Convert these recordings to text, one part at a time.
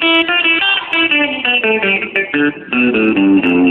song.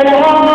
i Yeah, yeah, yeah.